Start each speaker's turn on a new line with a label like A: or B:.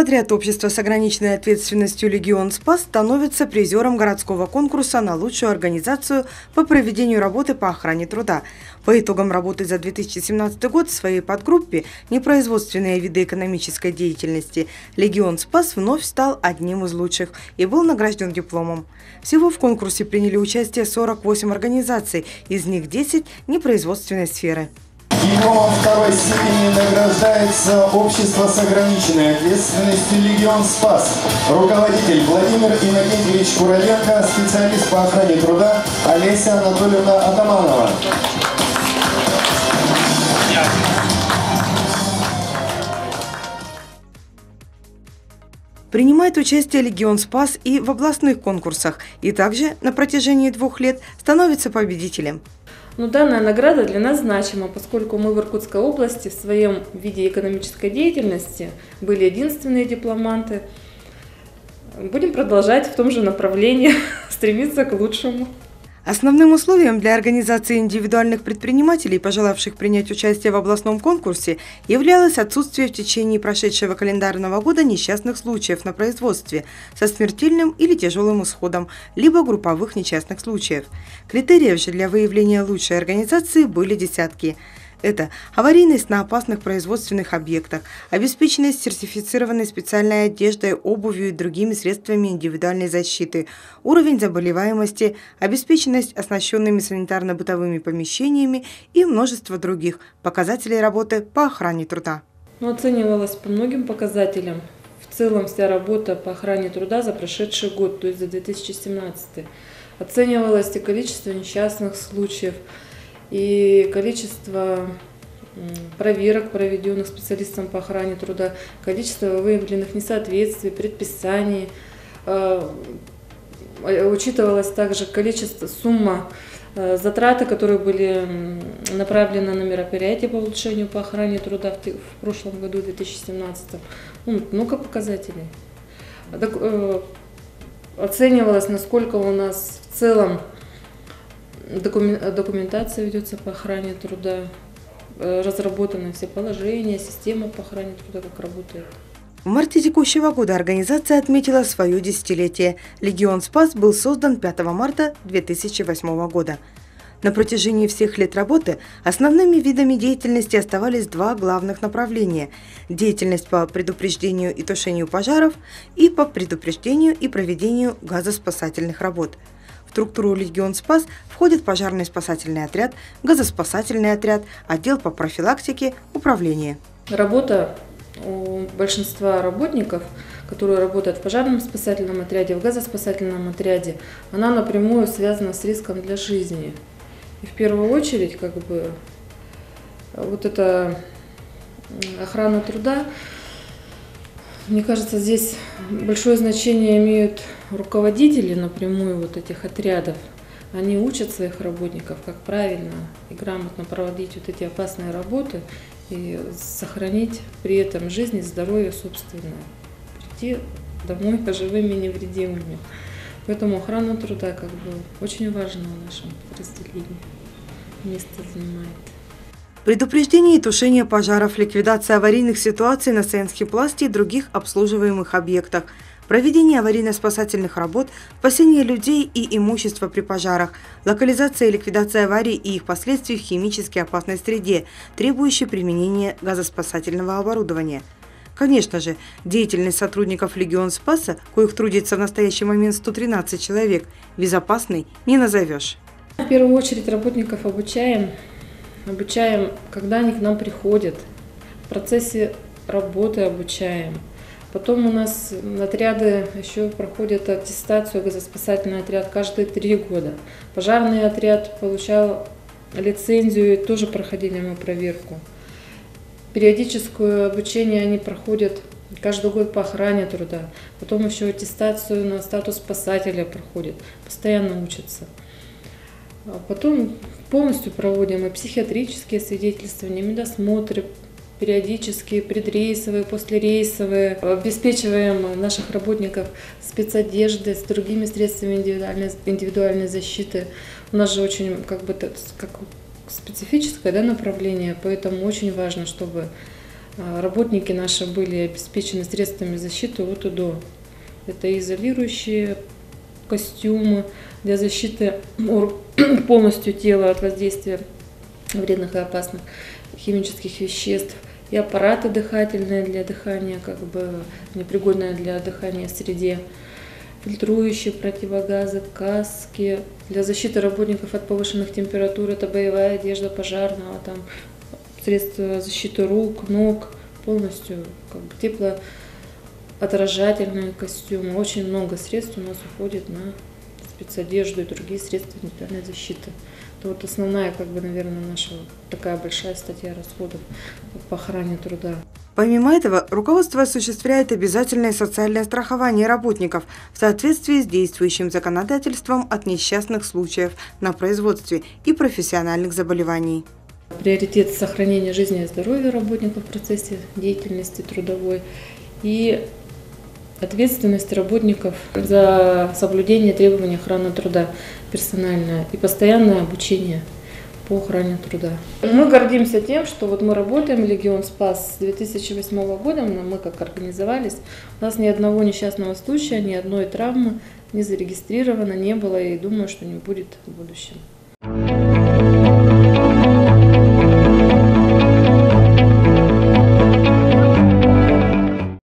A: подряд общество с ограниченной ответственностью «Легион Спас» становится призером городского конкурса на лучшую организацию по проведению работы по охране труда. По итогам работы за 2017 год в своей подгруппе «Непроизводственные виды экономической деятельности» «Легион Спас» вновь стал одним из лучших и был награжден дипломом. Всего в конкурсе приняли участие 48 организаций, из них 10 непроизводственной сферы.
B: Дипломом второй степени награждается общество с ограниченной ответственностью «Легион Спас». Руководитель Владимир Иннокентьевич Куроленко, специалист по охране труда Олеся Анатольевна Атаманова.
A: Принимает участие «Легион Спас» и в областных конкурсах, и также на протяжении двух лет становится победителем.
C: Но данная награда для нас значима, поскольку мы в Иркутской области в своем виде экономической деятельности были единственные дипломанты. Будем продолжать в том же направлении, стремиться к лучшему.
A: Основным условием для организации индивидуальных предпринимателей, пожелавших принять участие в областном конкурсе, являлось отсутствие в течение прошедшего календарного года несчастных случаев на производстве со смертельным или тяжелым исходом, либо групповых несчастных случаев. Критериев же для выявления лучшей организации были десятки – это аварийность на опасных производственных объектах, обеспеченность сертифицированной специальной одеждой, обувью и другими средствами индивидуальной защиты, уровень заболеваемости, обеспеченность оснащенными санитарно-бытовыми помещениями и множество других показателей работы по охране труда.
C: Ну, оценивалась по многим показателям. В целом вся работа по охране труда за прошедший год, то есть за 2017. Оценивалось и количество несчастных случаев, и количество проверок, проведенных специалистом по охране труда, количество выявленных несоответствий, предписаний. Э, учитывалось также количество, сумма э, затраты, которые были направлены на мероприятия по улучшению по охране труда в прошлом году, 2017. Ну, много показателей. Э, оценивалось, насколько у нас в целом документация ведется по охране труда, э, разработаны все положения, система по охране труда, как работает.
A: В марте текущего года организация отметила свое десятилетие. «Легион Спас» был создан 5 марта 2008 года. На протяжении всех лет работы основными видами деятельности оставались два главных направления – деятельность по предупреждению и тушению пожаров и по предупреждению и проведению газоспасательных работ – в структуру «Легион Спас» входит пожарный спасательный отряд, газоспасательный отряд, отдел по профилактике, управление.
C: Работа у большинства работников, которые работают в пожарном спасательном отряде, в газоспасательном отряде, она напрямую связана с риском для жизни. И в первую очередь, как бы, вот эта охрана труда, мне кажется, здесь большое значение имеют руководители напрямую вот этих отрядов. Они учат своих работников, как правильно и грамотно проводить вот эти опасные работы и сохранить при этом жизнь и здоровье собственное. Прийти домой живыми и невредимыми. Поэтому охрана труда как бы очень важна в нашем подразделении. Место занимает.
A: Предупреждение и тушение пожаров, ликвидация аварийных ситуаций на Саянсхипласте и других обслуживаемых объектах, проведение аварийно-спасательных работ, спасение людей и имущества при пожарах, локализация и ликвидация аварий и их последствий в химически опасной среде, требующей применения газоспасательного оборудования. Конечно же, деятельность сотрудников Легион Спаса, коих трудится в настоящий момент 113 человек, безопасной не назовешь.
C: В первую очередь работников обучаем обучаем, когда они к нам приходят, в процессе работы обучаем. Потом у нас отряды еще проходят аттестацию, газоспасательный отряд каждые три года. Пожарный отряд получал лицензию, и тоже проходили мы проверку. Периодическое обучение они проходят каждый год по охране труда. Потом еще аттестацию на статус спасателя проходят. Постоянно учатся. А потом полностью проводим и психиатрические свидетельствования, медосмотры, периодические, предрейсовые, послерейсовые. Обеспечиваем наших работников спецодеждой, с другими средствами индивидуальной, индивидуальной защиты. У нас же очень как бы как специфическое да, направление, поэтому очень важно, чтобы А, Работники наши были обеспечены средствами защиты от и до. Это изолирующие костюмы для защиты полностью тела от воздействия вредных и опасных химических веществ, и аппараты дыхательные для дыхания, как бы непригодные для дыхания в среде, фильтрующие противогазы, каски. Для защиты работников от повышенных температур, это боевая одежда пожарного, там средства защиты рук, ног, полностью как бы теплоотражательные костюмы. Очень много средств у нас уходит на спецодежду и другие средства индивидуальной защиты. Это вот основная, как бы, наверное, наша такая большая статья расходов по охране труда.
A: Помимо этого, руководство осуществляет обязательное социальное страхование работников в соответствии с действующим законодательством от несчастных случаев на производстве и профессиональных заболеваний.
C: Приоритет сохранения жизни и здоровья работников в процессе деятельности трудовой и ответственность работников за соблюдение требований охраны труда персональное и постоянное обучение по охране труда. Мы гордимся тем, что вот мы работаем Легион Спас с 2008 года, мы как организовались, у нас ни одного несчастного случая, ни одной травмы не зарегистрировано, не было и думаю, что не будет в будущем.